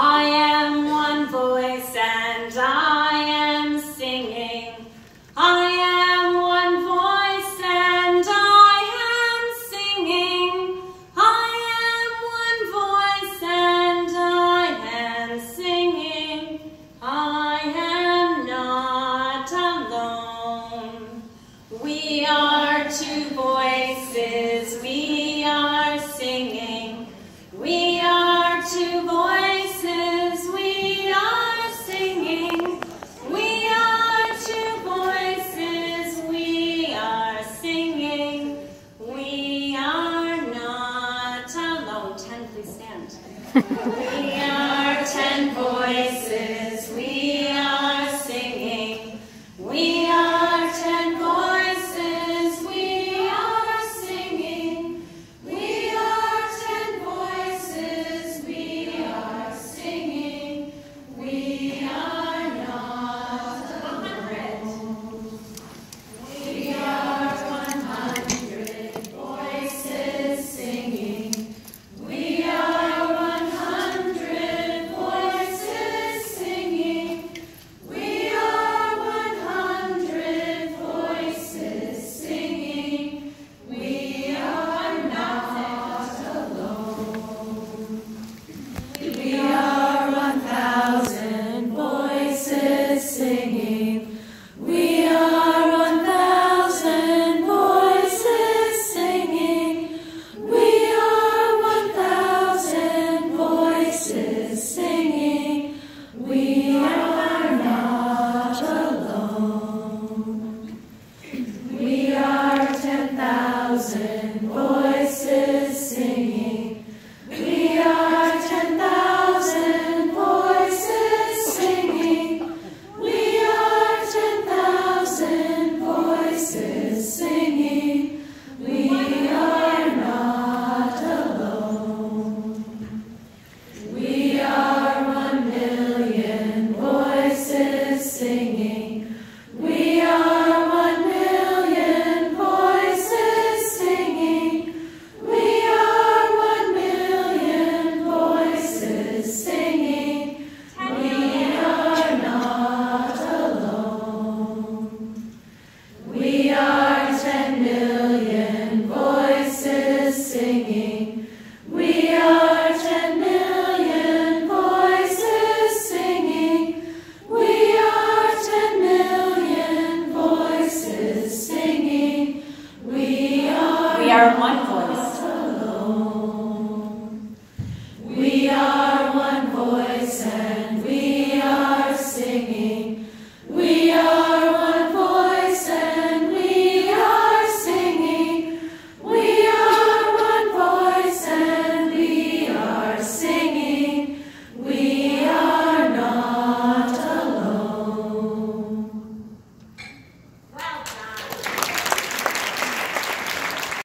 I am we are ten voices. said.